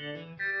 Mm-hmm.